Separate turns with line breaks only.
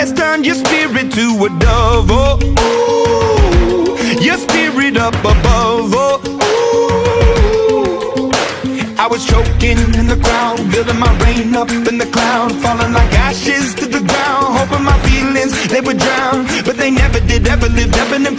has turned your spirit to a dove. Oh, ooh, your spirit up above. Oh, ooh. I was choking in the crowd, building my rain up in the cloud, falling like ashes to the ground, hoping my feelings they would drown, but they never did. Ever lived, ebbing and